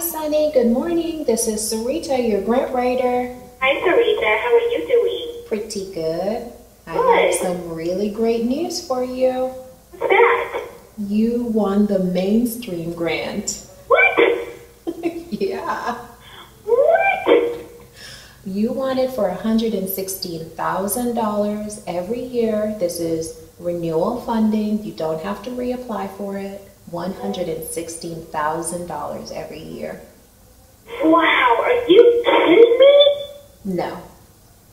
Sunny. Good morning. This is Sarita, your grant writer. Hi, Sarita. How are you doing? Pretty good. I Good. have some really great news for you. What's that? You won the mainstream grant. What? yeah. What? You won it for $116,000 every year. This is renewal funding. You don't have to reapply for it. $116,000 every year. Wow, are you kidding me? No.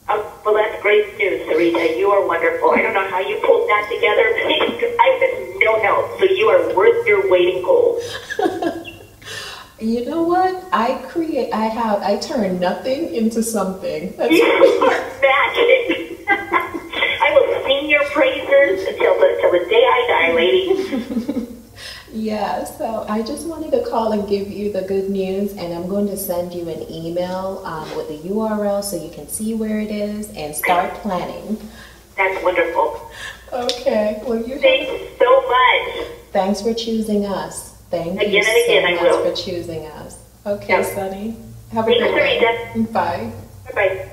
Oh, well, that's great news, Sarita. You are wonderful. I don't know how you pulled that together. I've been no help, so you are worth your weight in gold. You know what? I create, I have, I turn nothing into something. That's You are magic. I will sing your praises until the, till the day I die, lady. Yeah, so I just wanted to call and give you the good news, and I'm going to send you an email um, with the URL so you can see where it is and start planning. That's wonderful. Okay, well, you Thanks so much. thanks for choosing us. Thank you Again and again, I so much will. for choosing us. Okay, Yeah. Sunny. Have a Thanks, great day. Bye. Bye-bye.